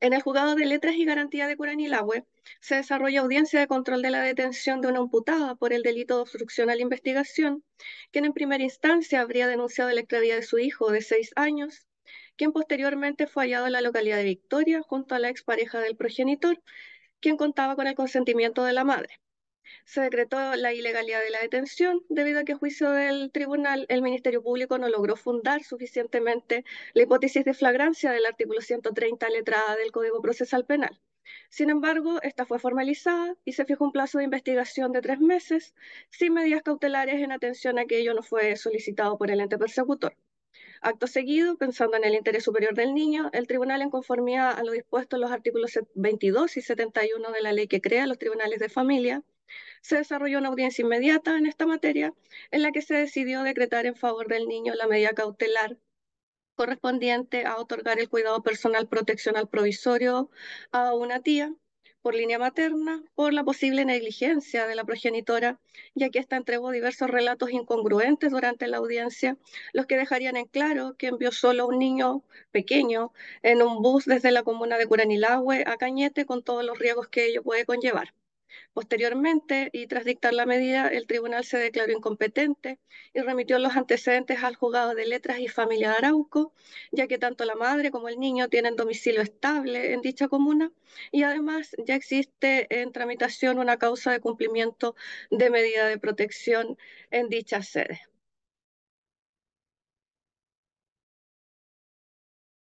En el juzgado de letras y garantía de Curanilahue se desarrolla audiencia de control de la detención de una imputada por el delito de obstrucción a la investigación, quien en primera instancia habría denunciado la extravía de su hijo de seis años, quien posteriormente fue hallado en la localidad de Victoria junto a la expareja del progenitor, quien contaba con el consentimiento de la madre se decretó la ilegalidad de la detención debido a que a juicio del tribunal el Ministerio Público no logró fundar suficientemente la hipótesis de flagrancia del artículo 130 letra A del Código Procesal Penal. Sin embargo, esta fue formalizada y se fijó un plazo de investigación de tres meses sin medidas cautelares en atención a que ello no fue solicitado por el ente persecutor. Acto seguido, pensando en el interés superior del niño, el tribunal, en conformidad a lo dispuesto en los artículos 22 y 71 de la ley que crea los tribunales de familia, se desarrolló una audiencia inmediata en esta materia en la que se decidió decretar en favor del niño la medida cautelar correspondiente a otorgar el cuidado personal protección al provisorio a una tía por línea materna por la posible negligencia de la progenitora, ya que ésta entregó diversos relatos incongruentes durante la audiencia, los que dejarían en claro que envió solo un niño pequeño en un bus desde la comuna de Curanilahue a Cañete con todos los riesgos que ello puede conllevar. Posteriormente, y tras dictar la medida, el tribunal se declaró incompetente y remitió los antecedentes al juzgado de letras y familia de Arauco, ya que tanto la madre como el niño tienen domicilio estable en dicha comuna y además ya existe en tramitación una causa de cumplimiento de medida de protección en dicha sede.